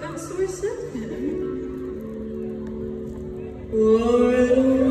That's so receptive. What